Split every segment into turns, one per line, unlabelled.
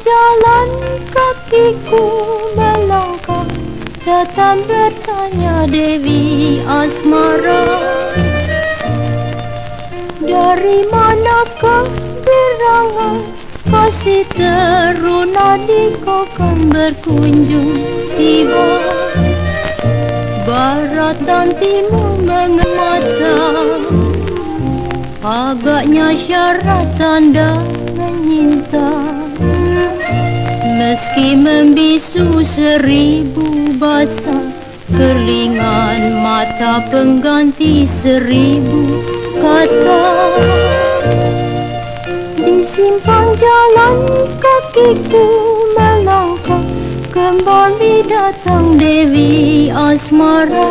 jalan kakiku melangkah. Datang bertanya Dewi Asmara Dari manakah gerangan Kasih teruna di kau kan berkunjung tiba? Barat dan timur mengemata Agaknya syarat tanda menyinta. Meski membisu seribu basah Kerlingan mata pengganti seribu kata. Di simpang jalan kakiku melangkah Kembali datang Dewi Asmara.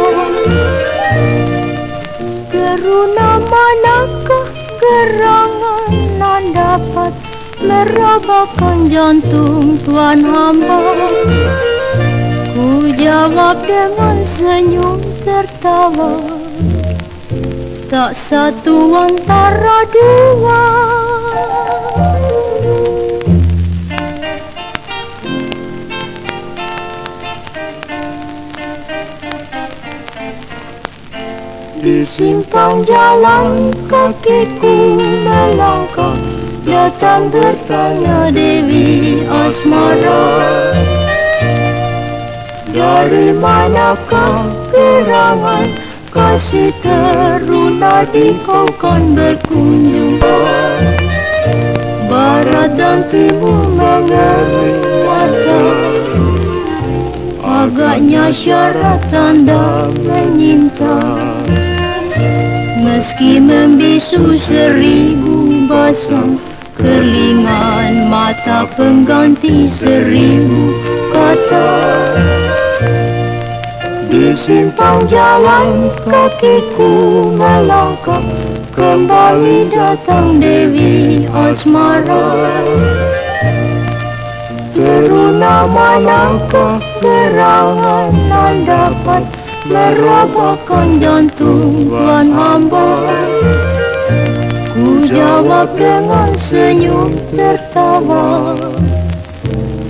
Geruna manakah nan dapat merabahkan jantung tuan hamba. Ku jawab dengan senyum tertawa. Tak satu antara dua. Di simpang jalan kakiku Datang bertanya Dewi Asmara. Dari manakah gerangan Kasih teruna di kau kan berkunjung Barat dan timur mengeri mata Agaknya syarat tanda menyinta. Meski membisu seribu basah Kerlingan mata pengganti seribu kata. Di simpang jalan kakiku melangkah Kembali datang Dewi Asmara. Teruna manakah gerangan nan dapat Merobahkan jantung tuan hamba? Ku jawab dengan senyum tertawa.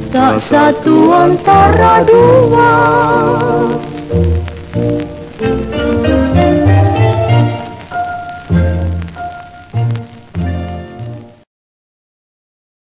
Tak satu antara dua